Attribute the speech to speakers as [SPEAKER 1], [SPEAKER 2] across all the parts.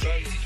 [SPEAKER 1] the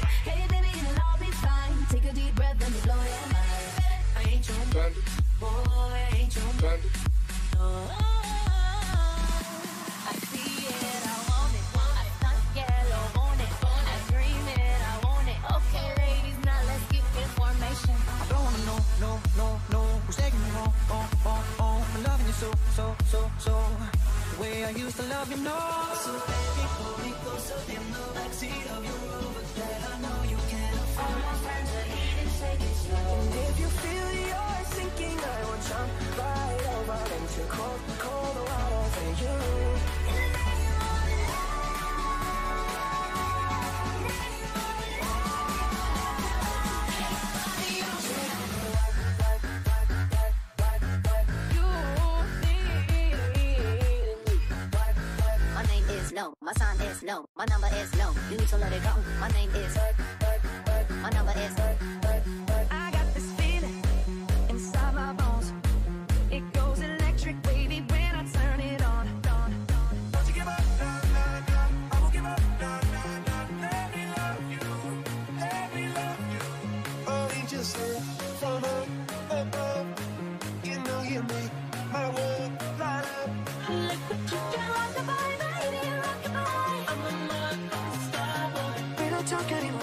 [SPEAKER 2] talk anymore.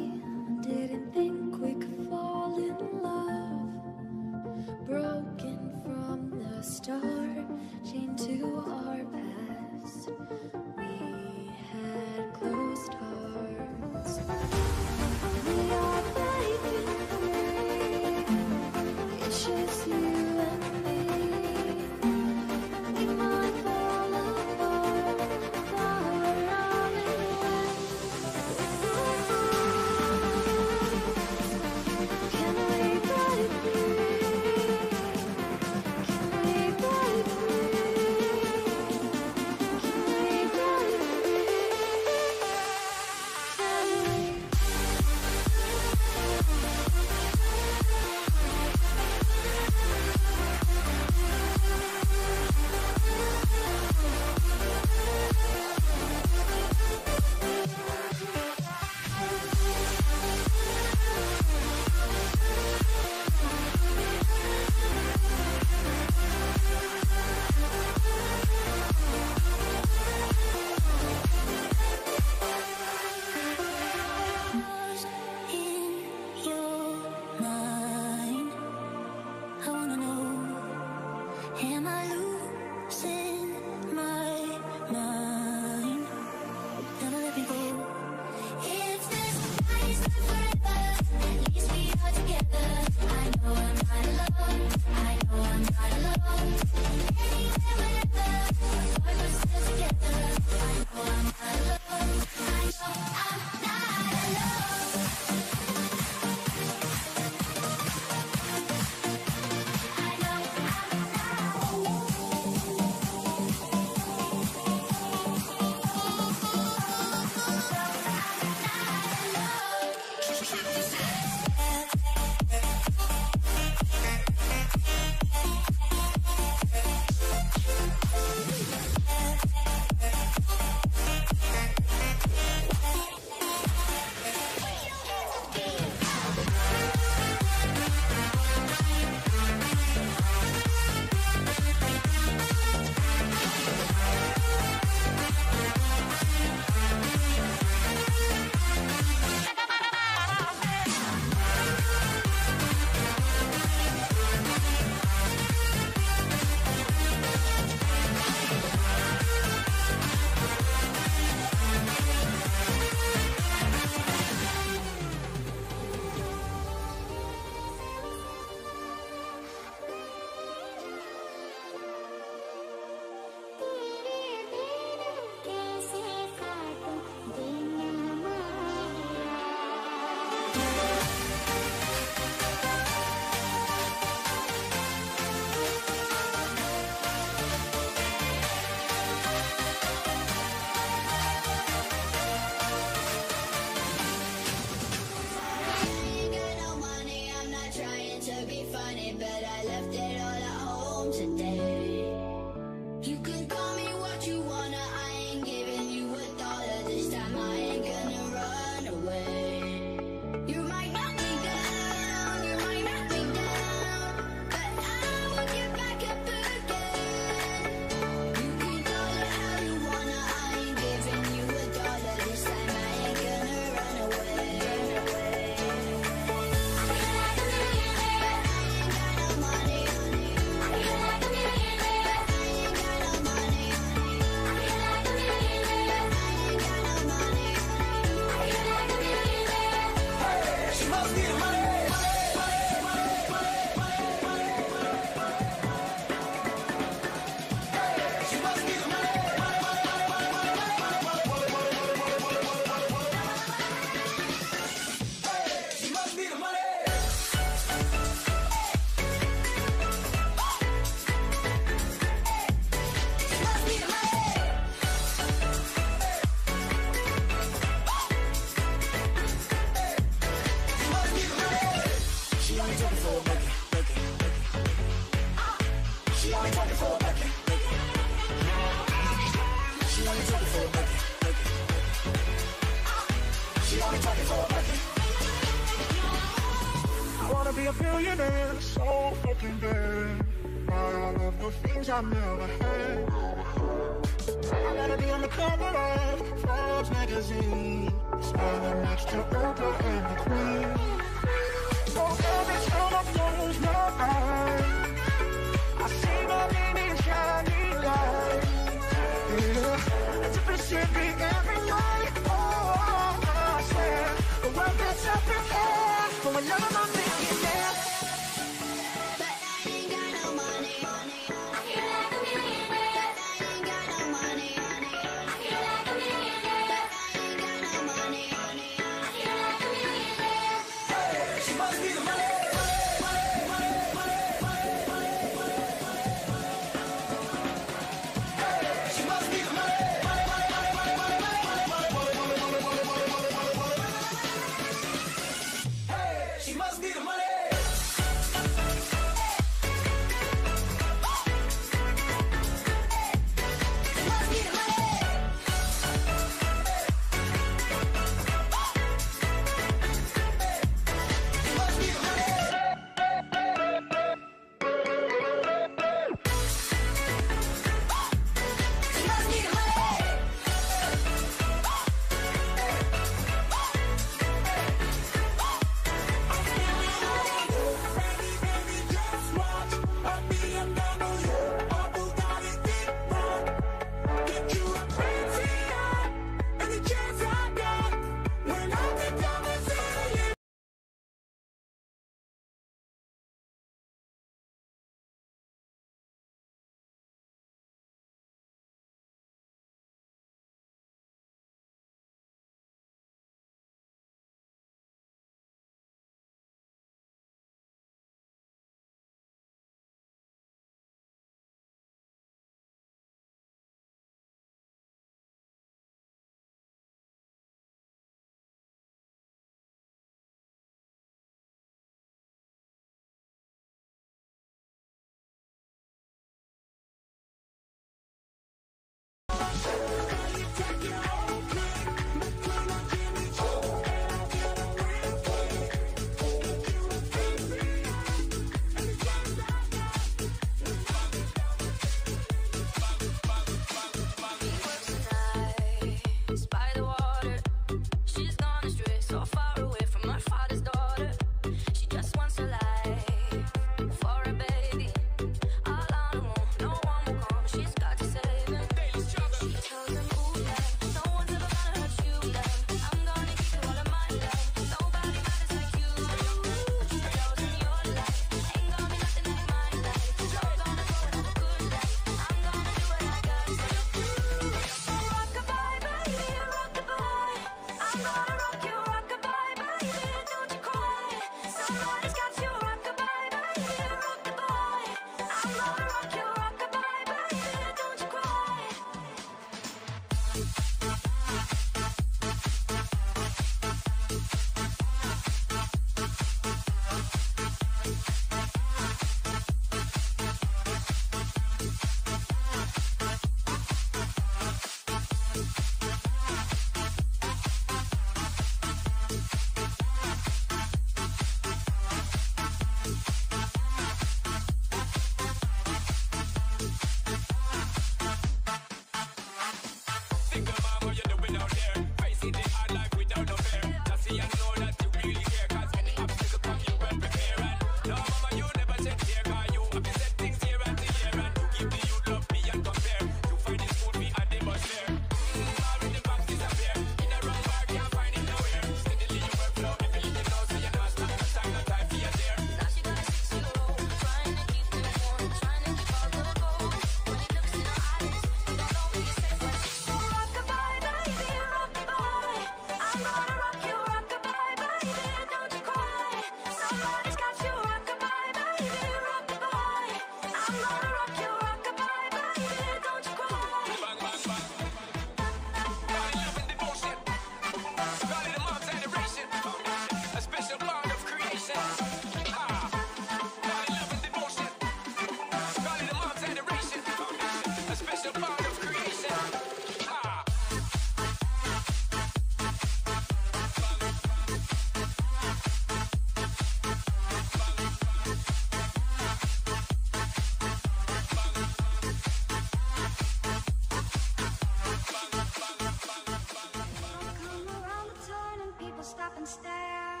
[SPEAKER 3] And
[SPEAKER 4] stare.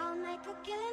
[SPEAKER 4] I'll make a killing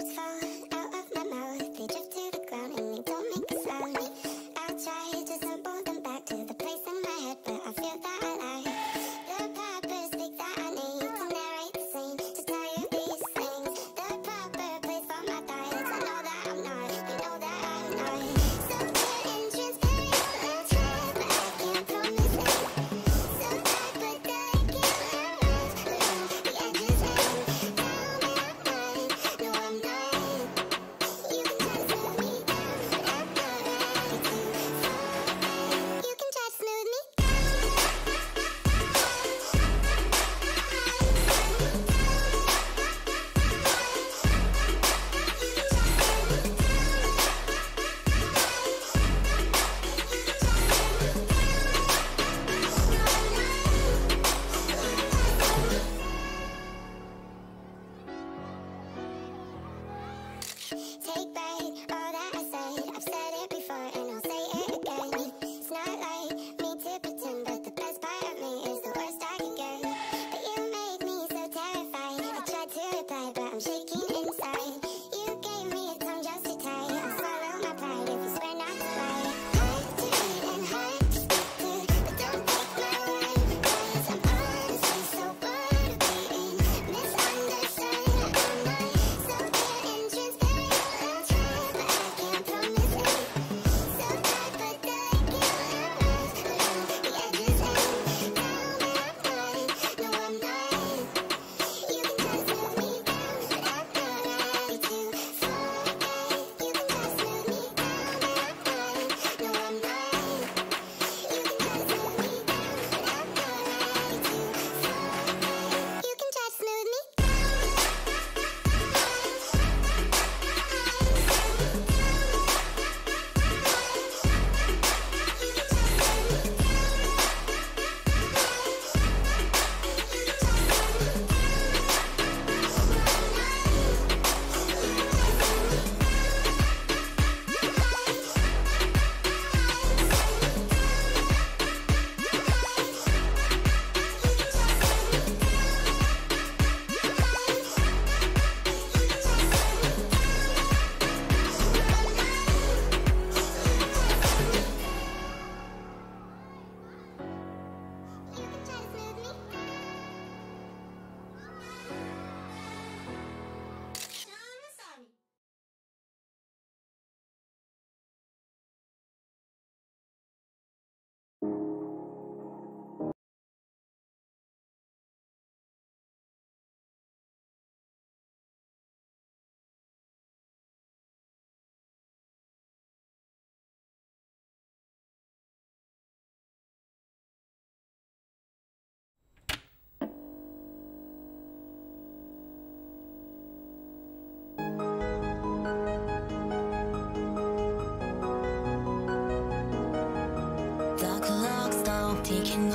[SPEAKER 5] words fall taking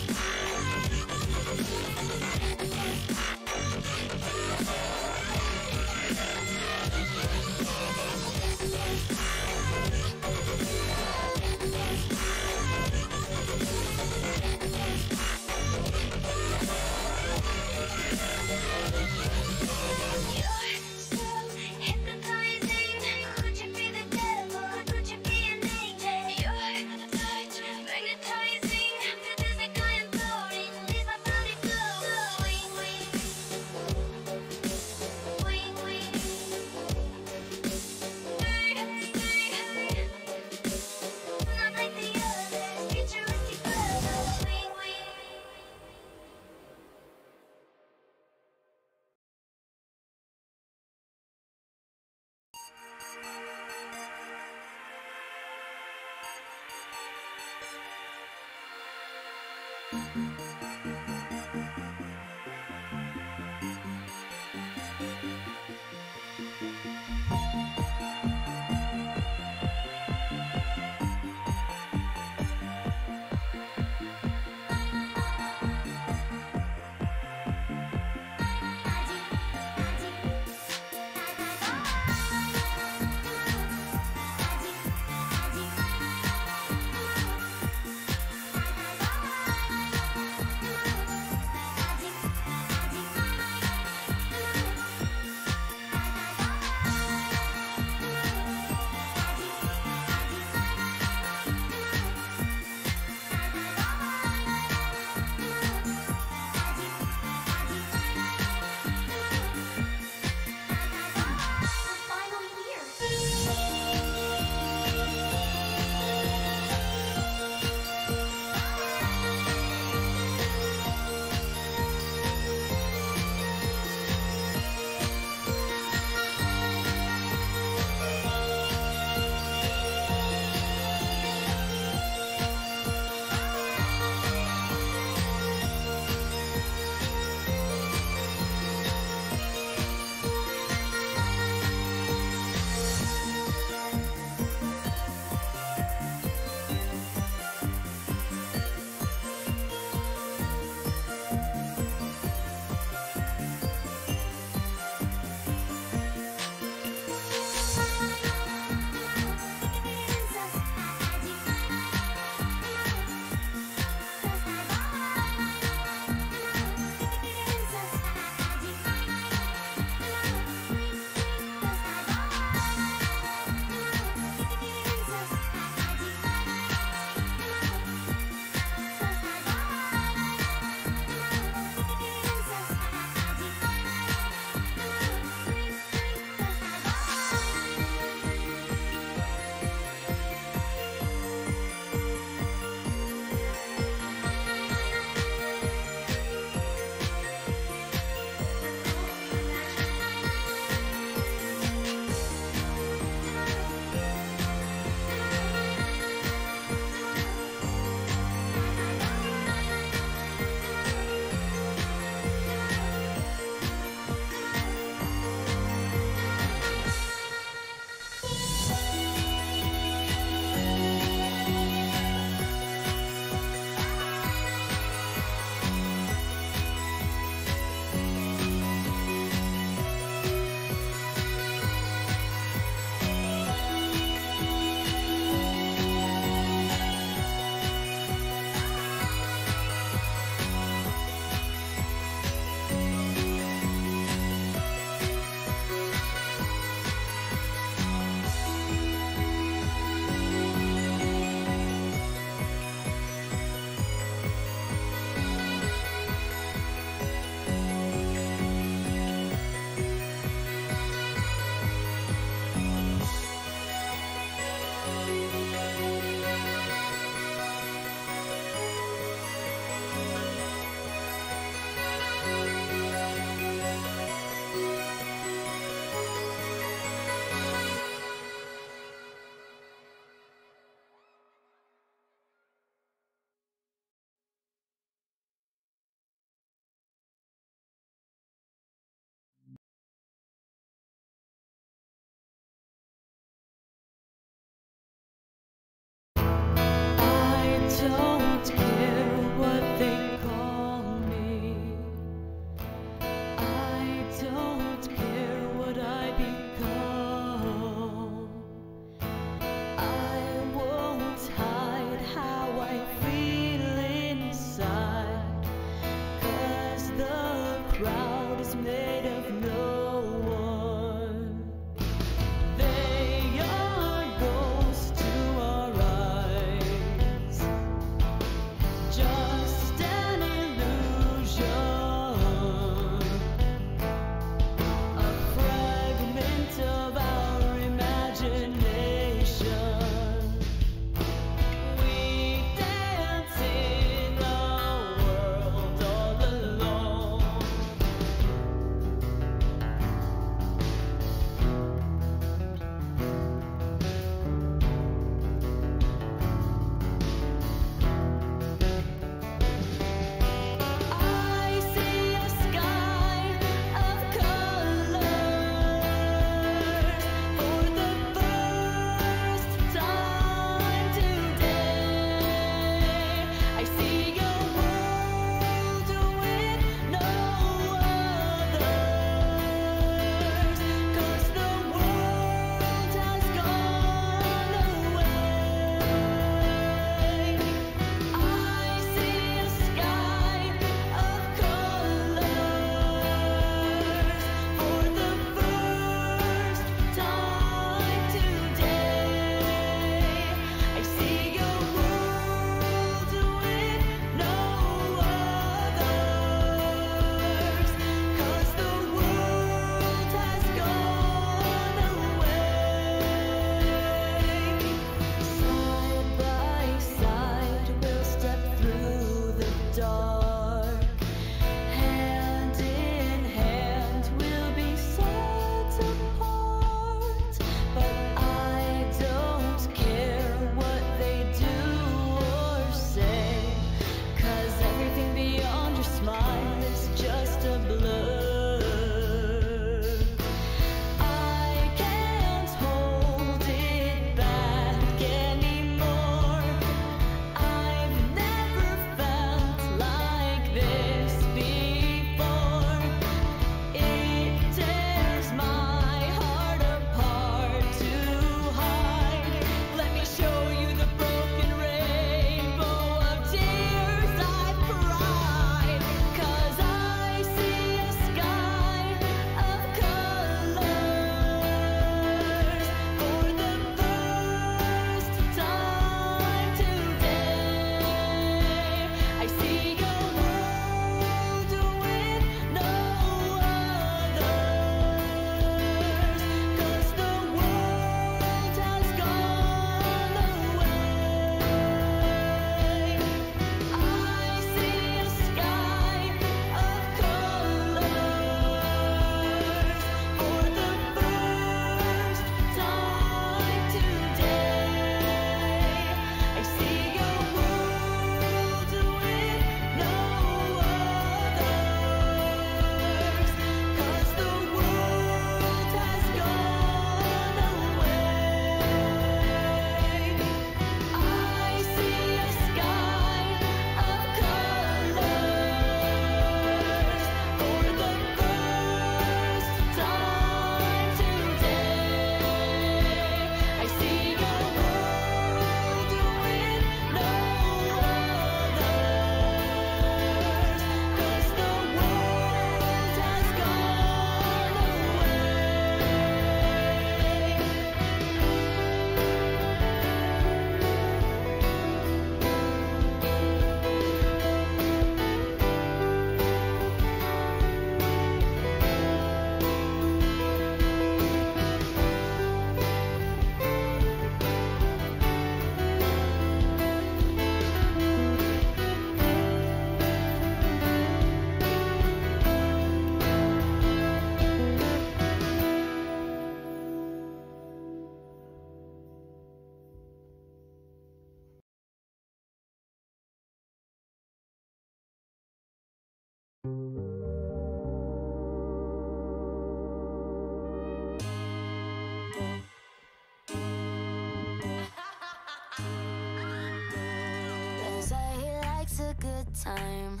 [SPEAKER 5] time.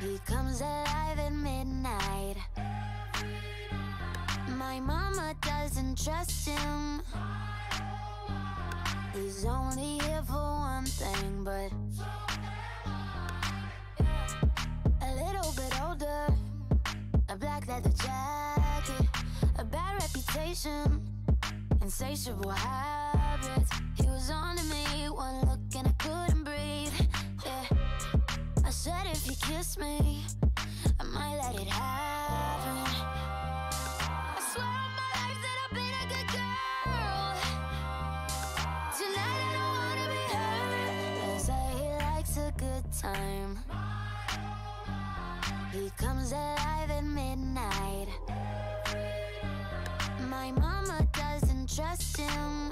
[SPEAKER 5] He comes alive at midnight. My mama doesn't trust him. He's only here for one thing, but so
[SPEAKER 6] a little bit older, a black leather jacket, a bad reputation, insatiable habits. He was on to me, one look and I couldn't. kiss me, I might let it happen. I swear on my life that I've been a good girl. Tonight I don't
[SPEAKER 7] wanna be hurt. Likes a good time. He comes alive at midnight. My mama doesn't trust him.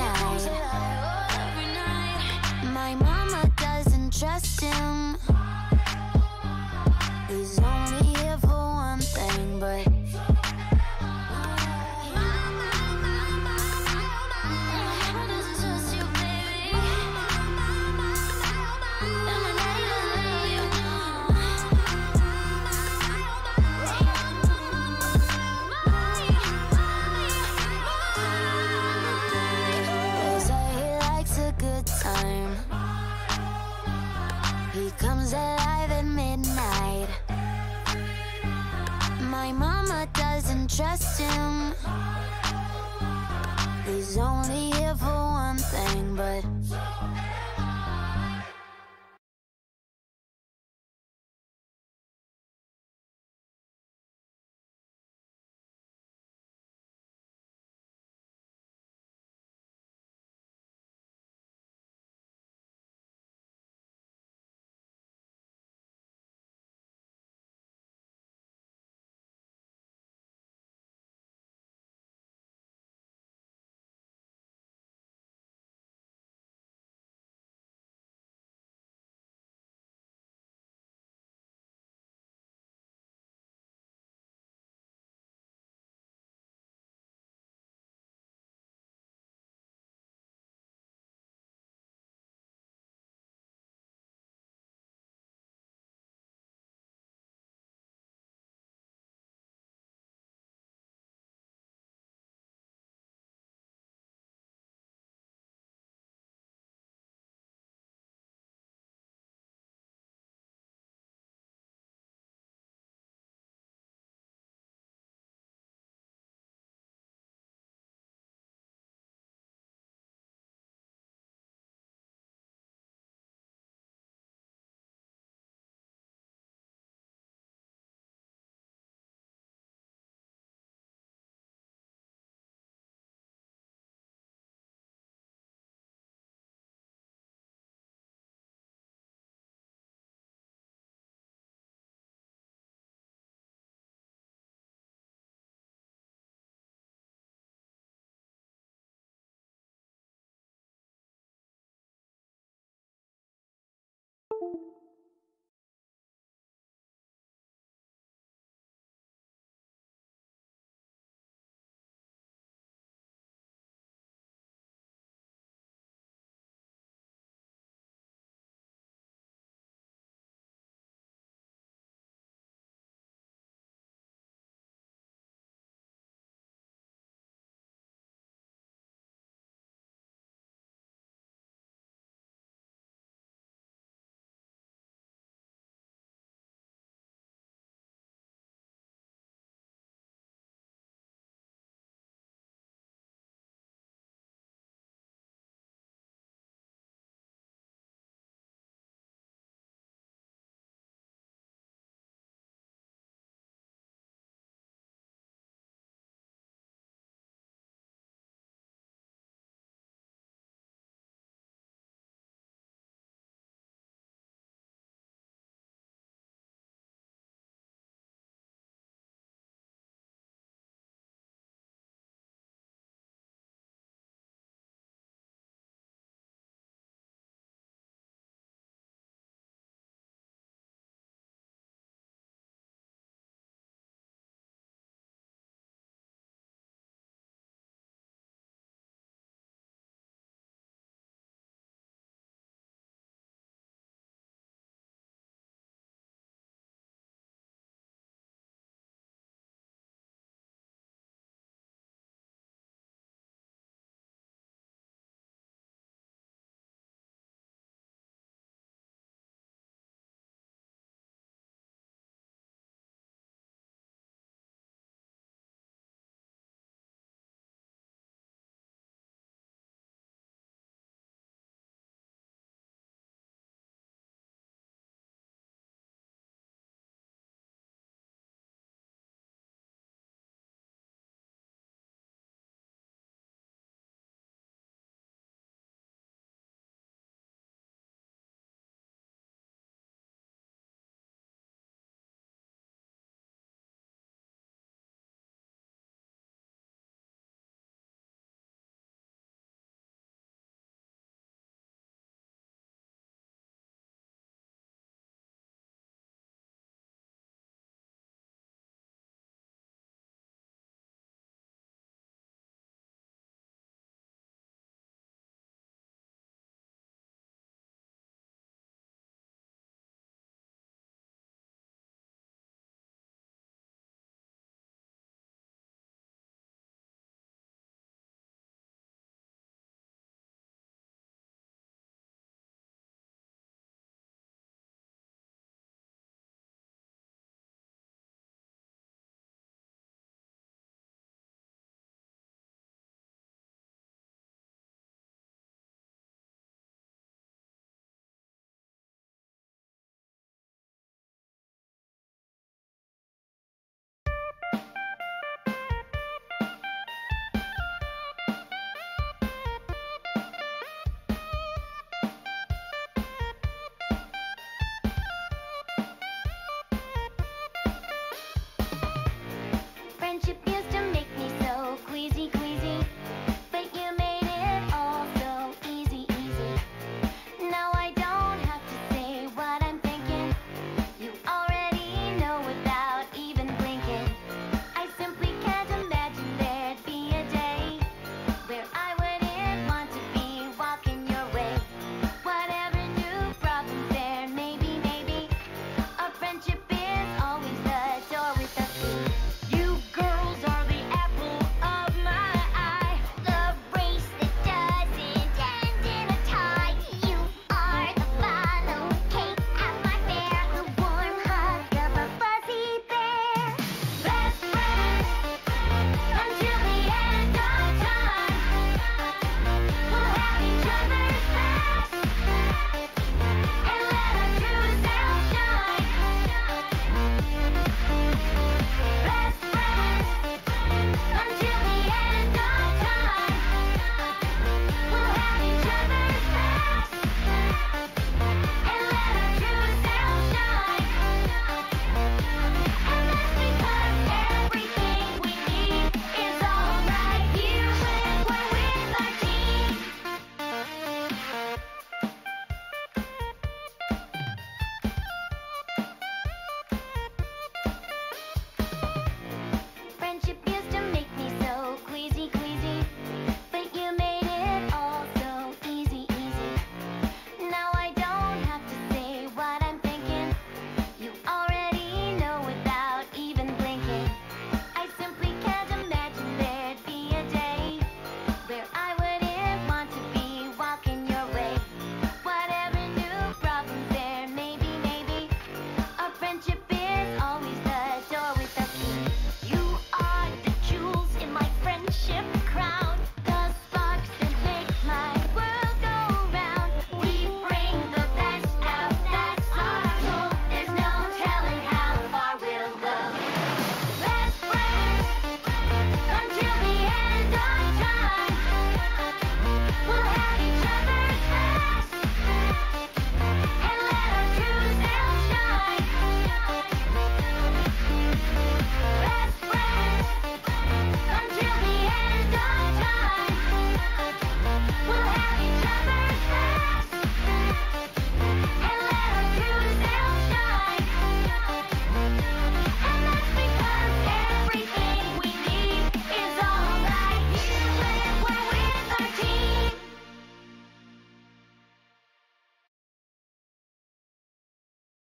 [SPEAKER 6] At midnight. My mama doesn't trust him. Him. He's only here for one thing, but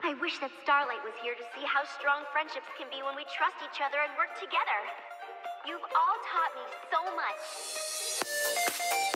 [SPEAKER 8] I wish that Starlight was here to see how strong friendships can be when we trust each other and work together. You've all taught me so much.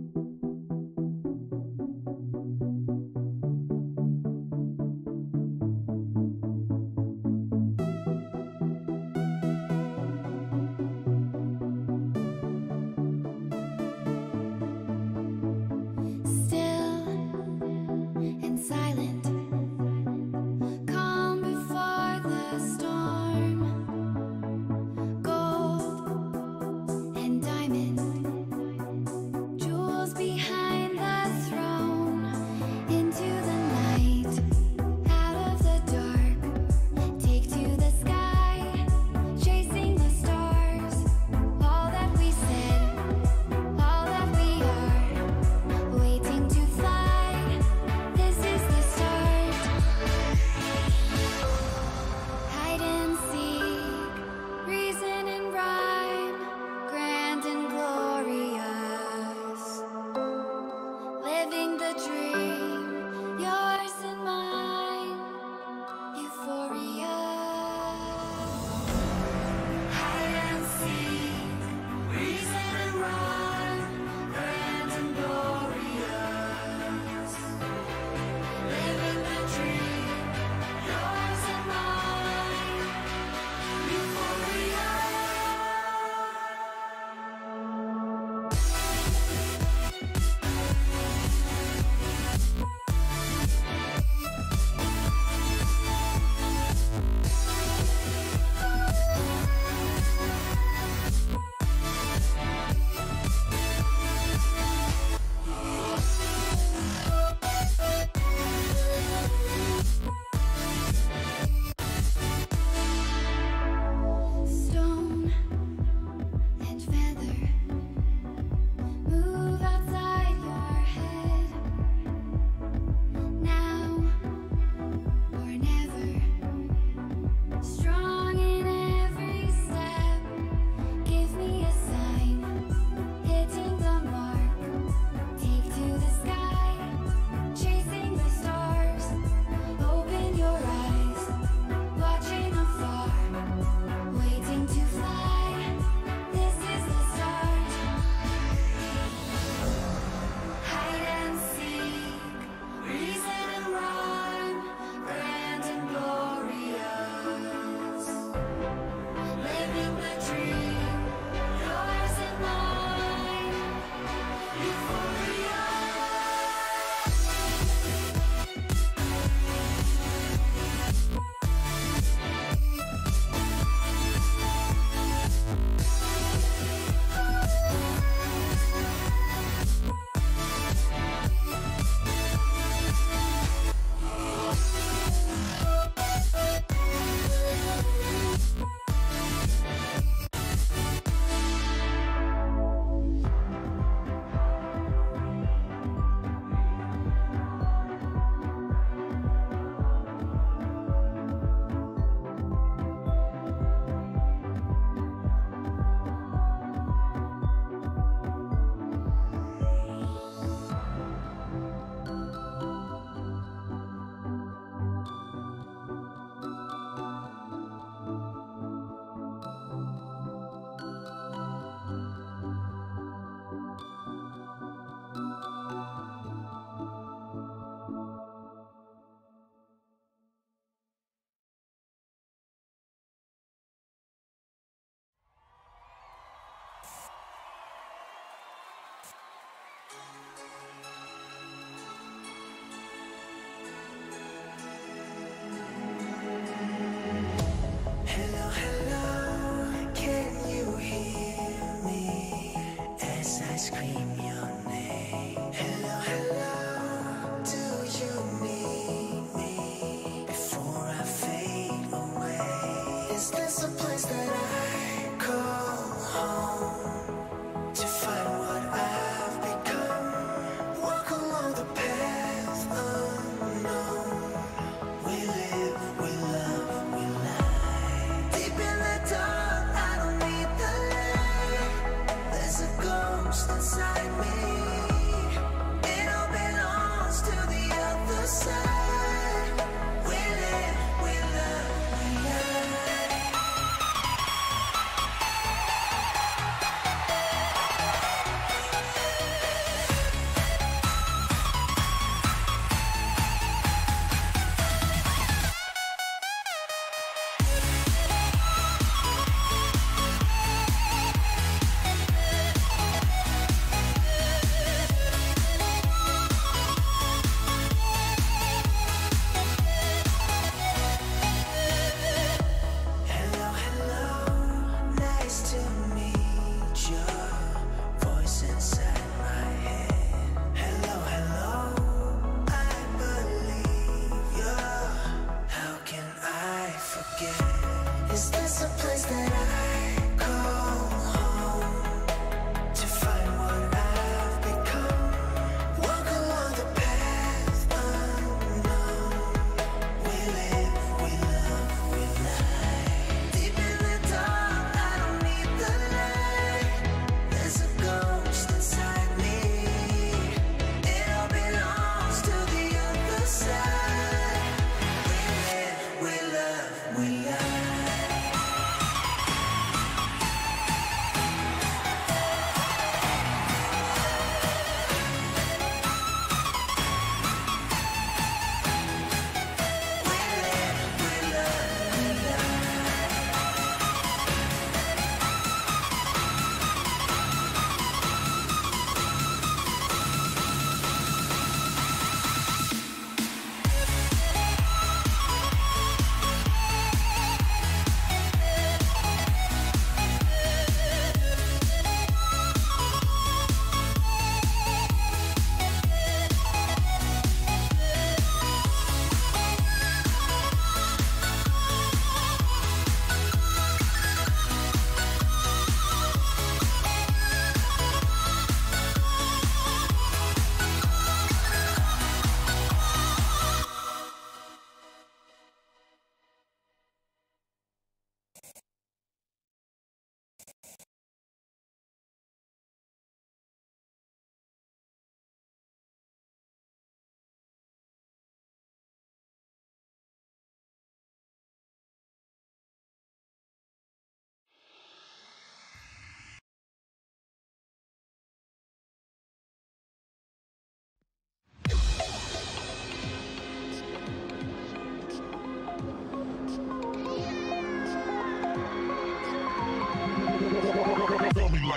[SPEAKER 9] place that I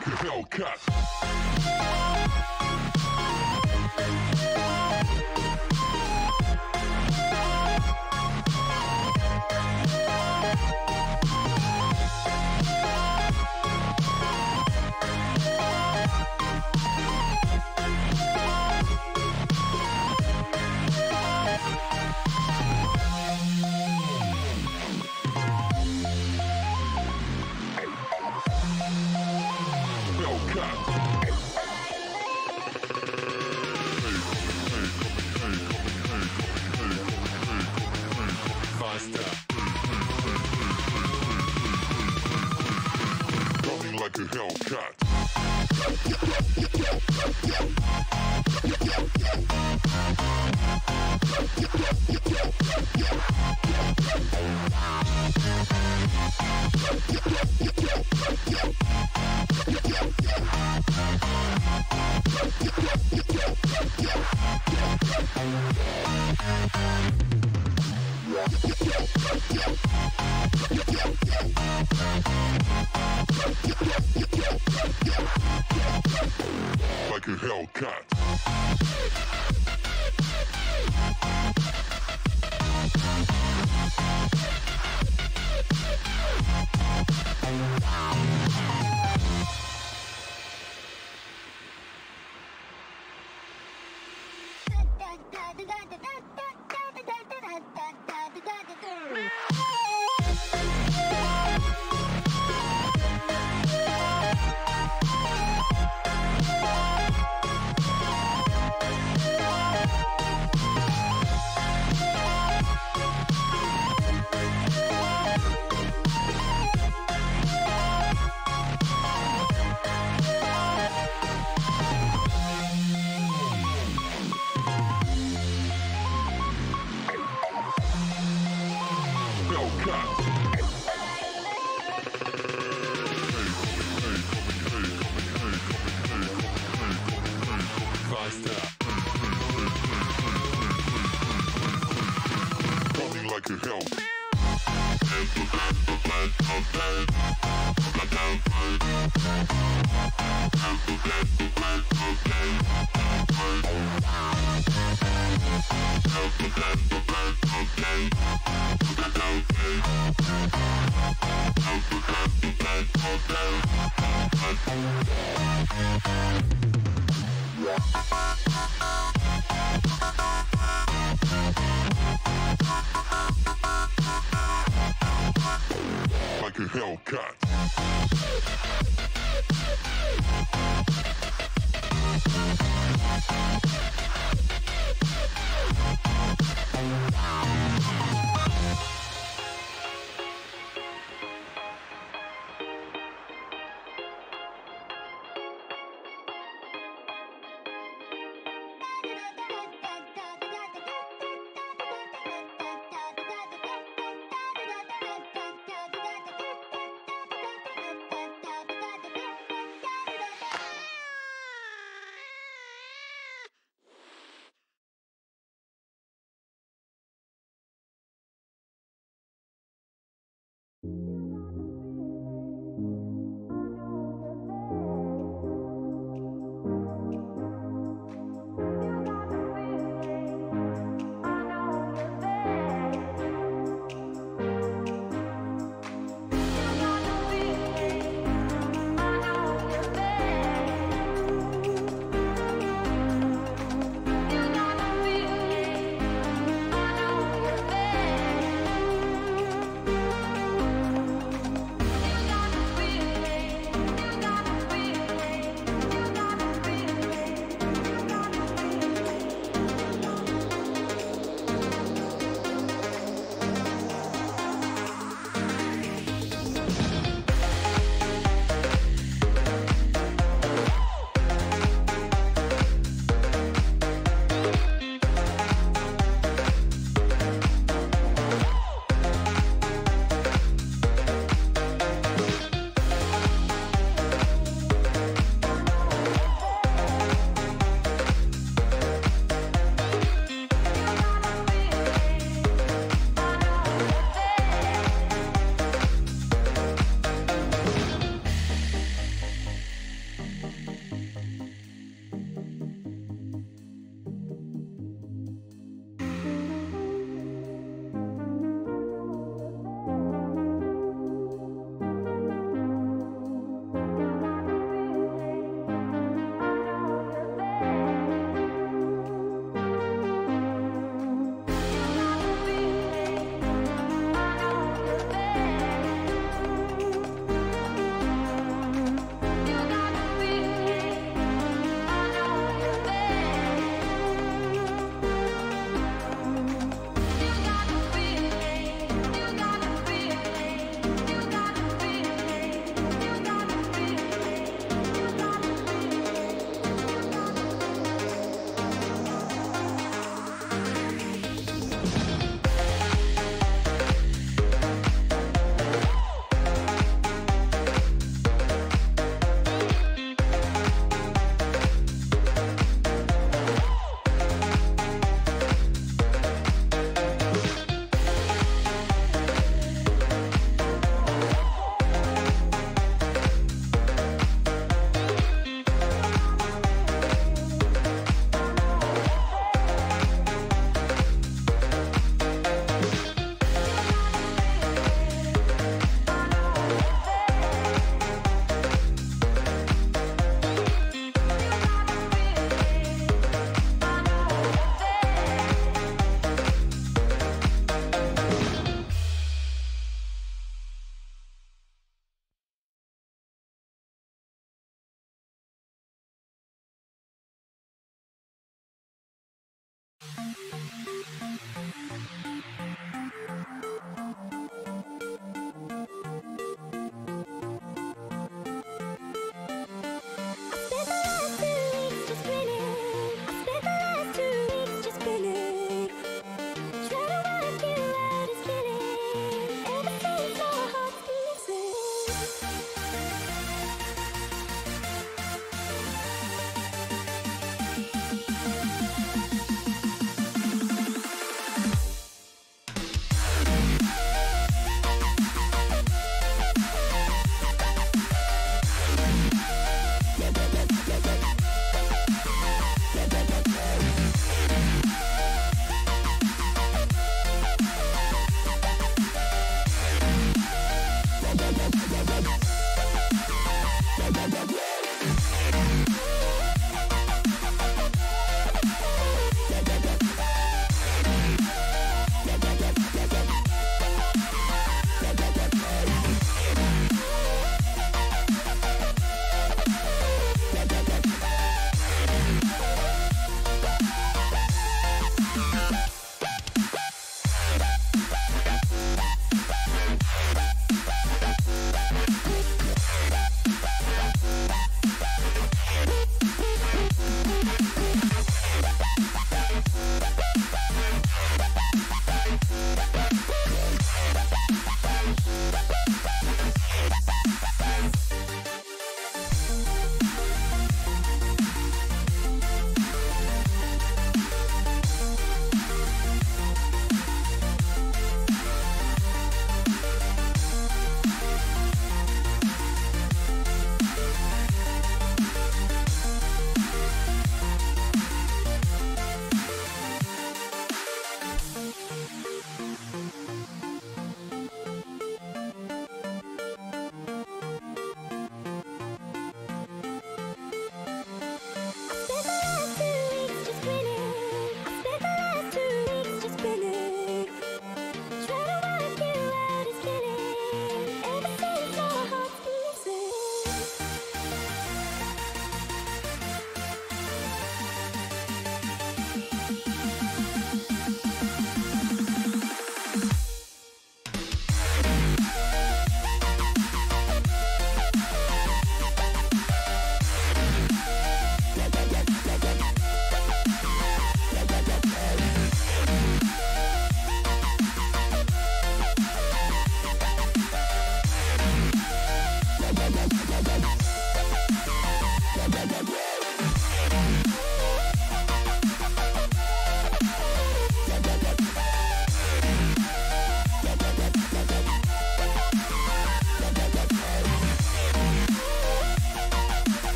[SPEAKER 10] Hellcat.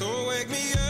[SPEAKER 11] So wake me up.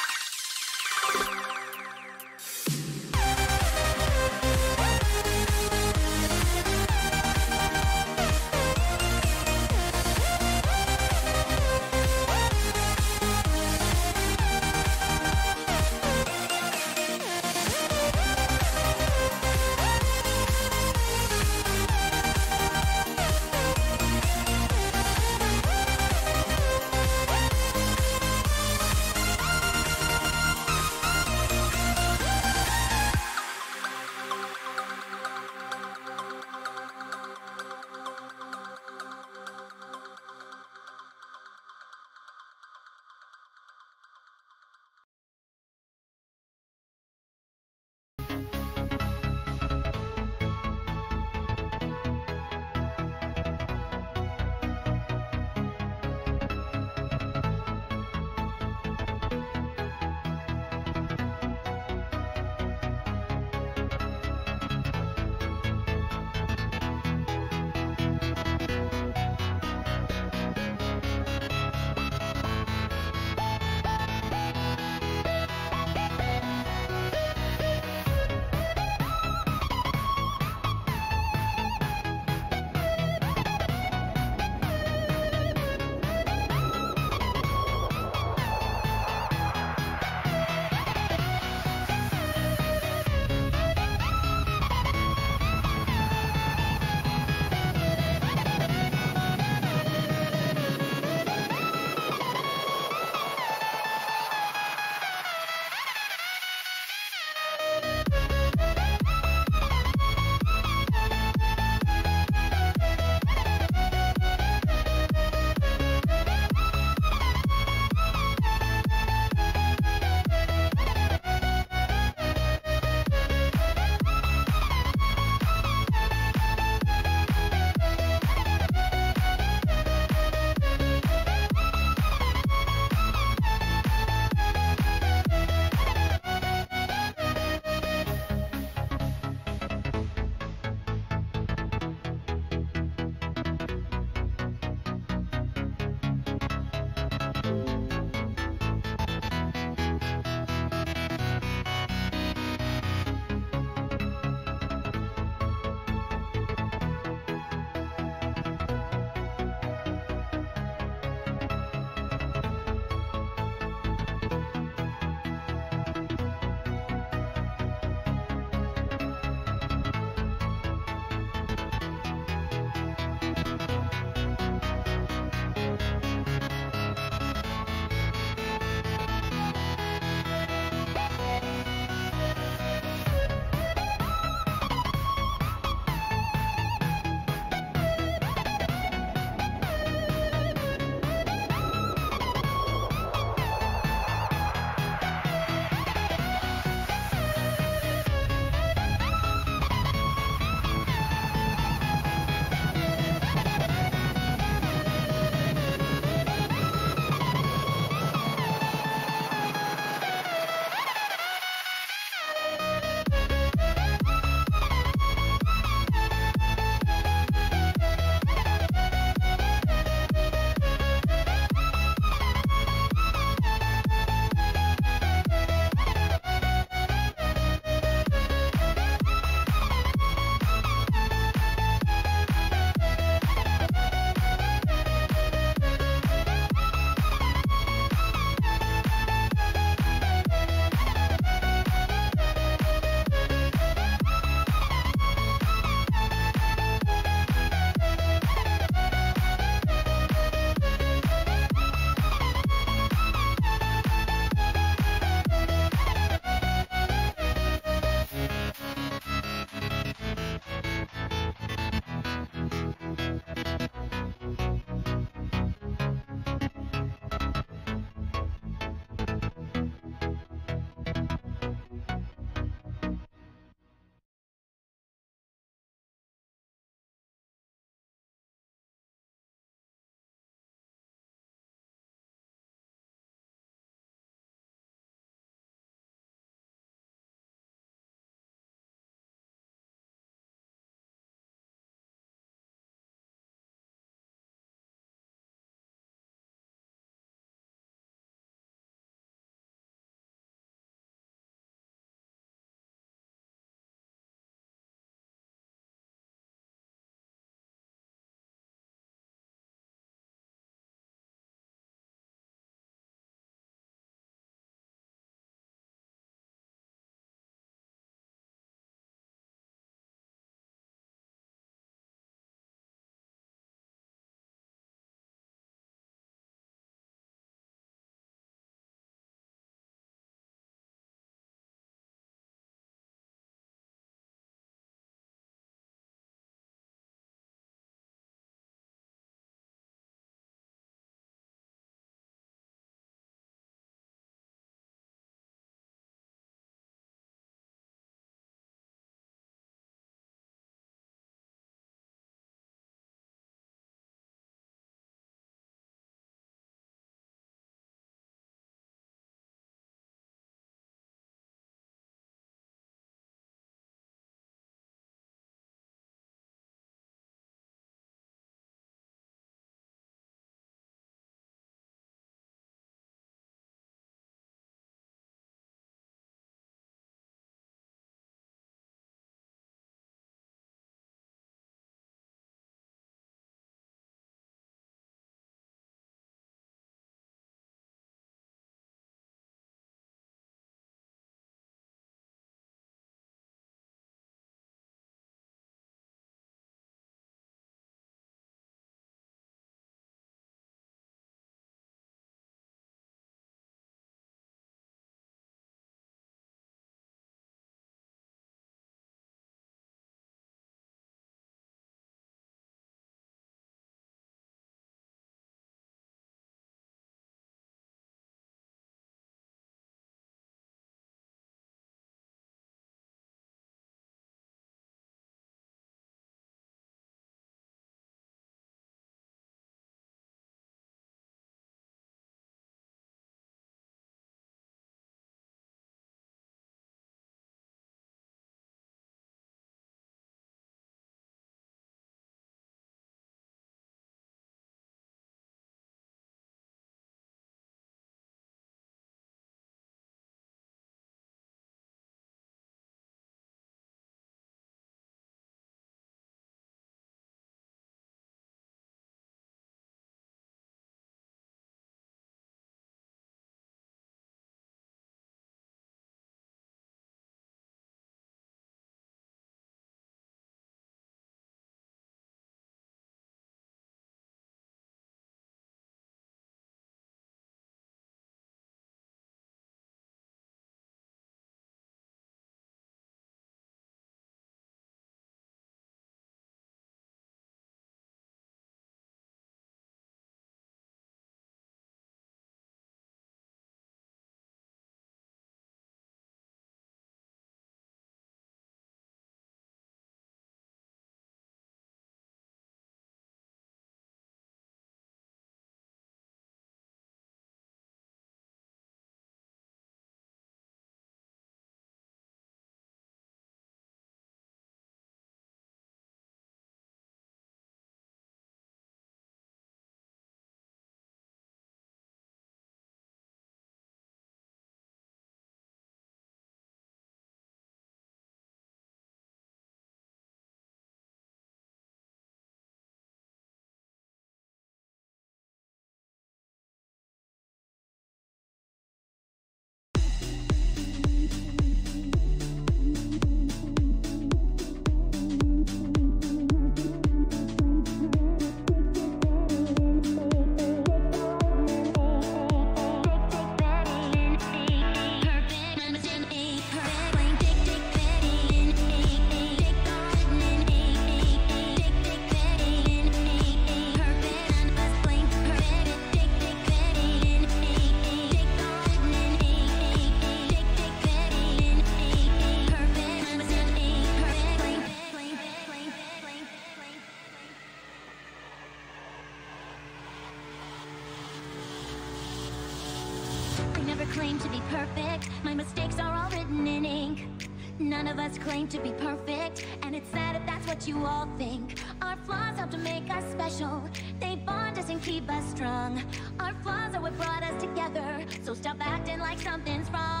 [SPEAKER 8] what you all think. Our flaws help to make us special. They bond us and keep us strong. Our flaws are what brought us together. So stop acting like something's wrong.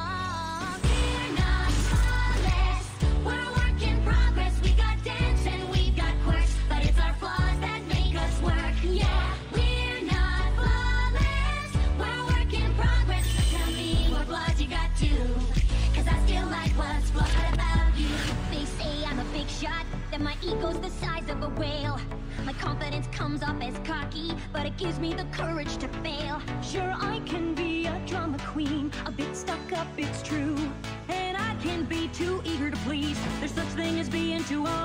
[SPEAKER 8] My confidence comes off as cocky, but it gives me the courage to fail. Sure, I can be a drama queen, a bit stuck up, it's true. And I can be too eager to please. There's such thing as being too old.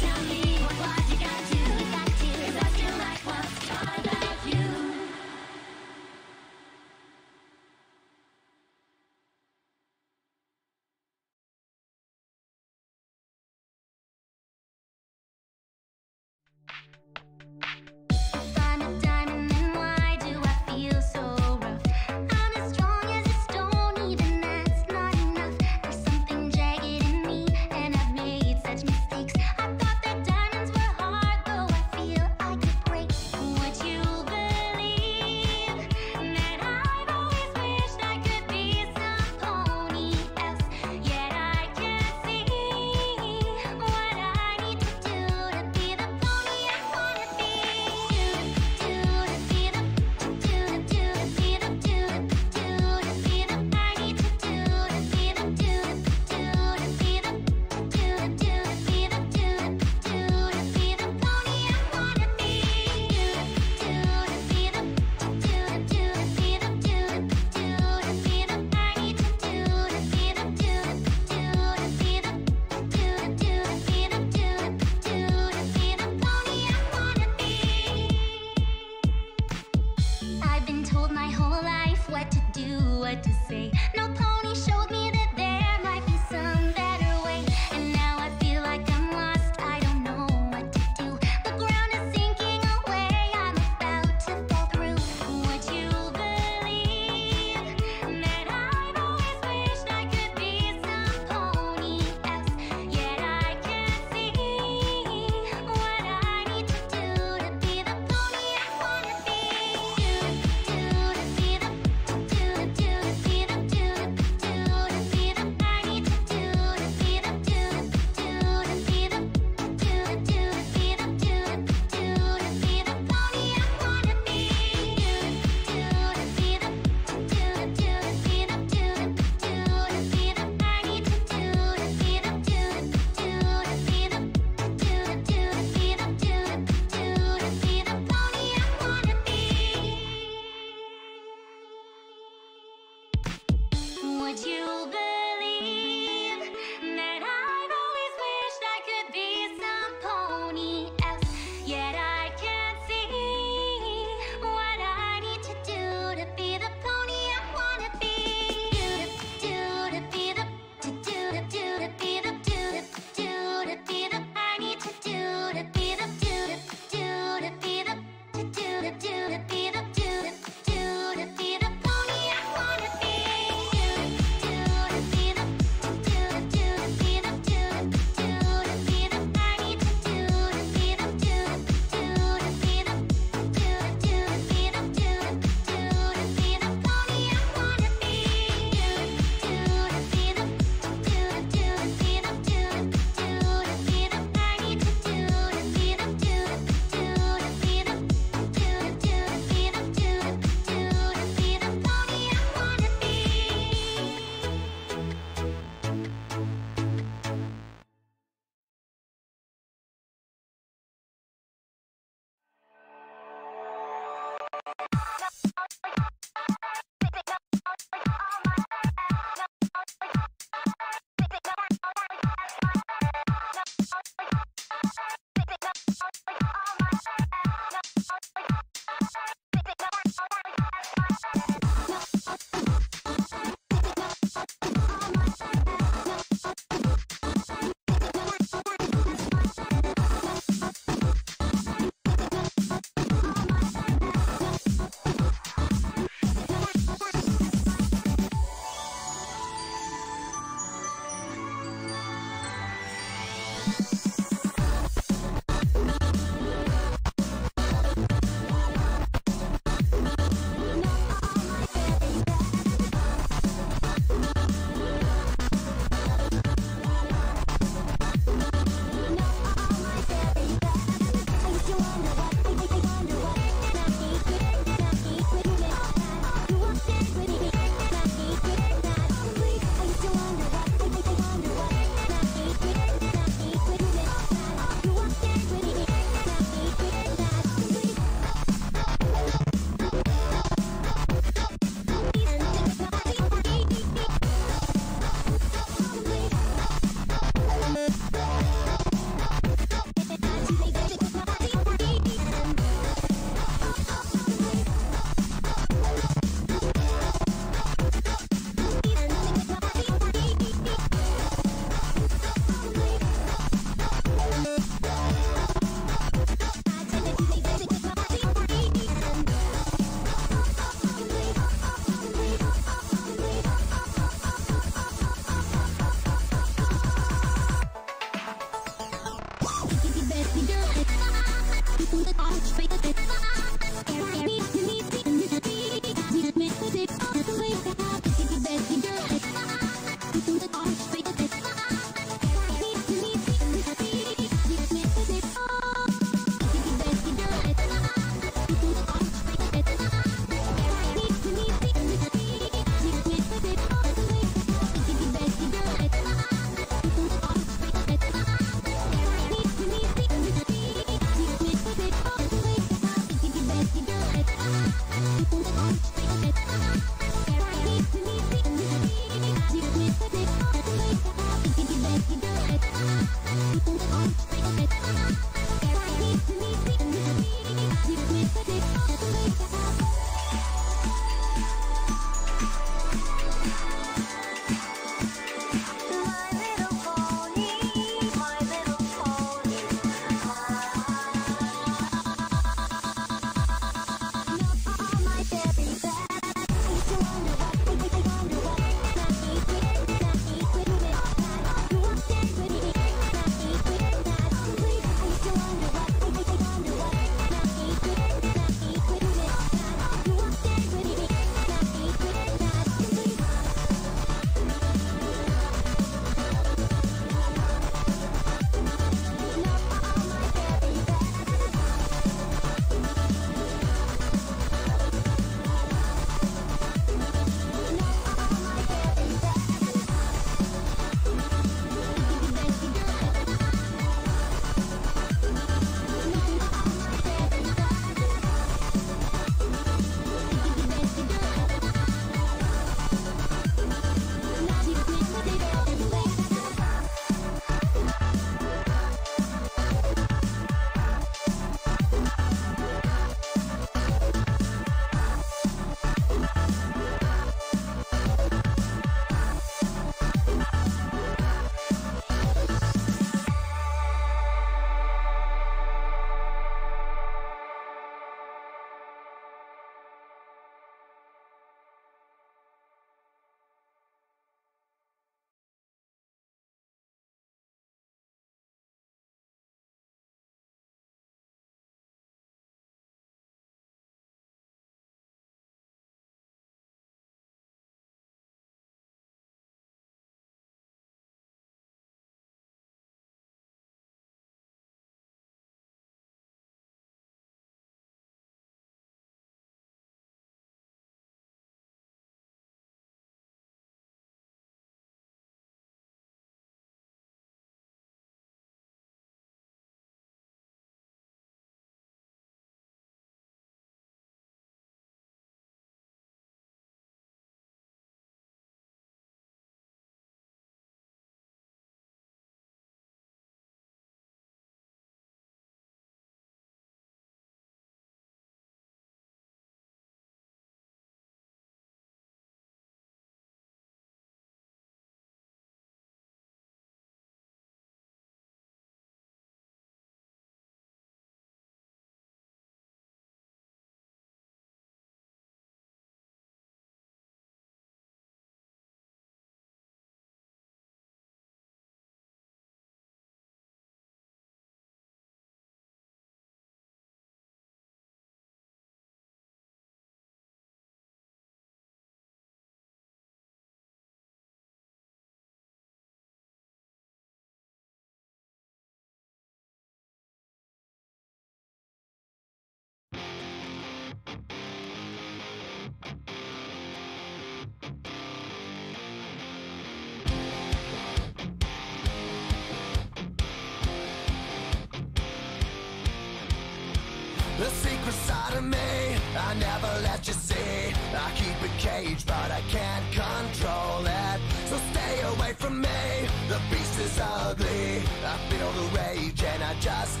[SPEAKER 8] I
[SPEAKER 9] never let you see. I keep it caged but I can't control it. So stay away from me. The beast is ugly. I feel the rage and I just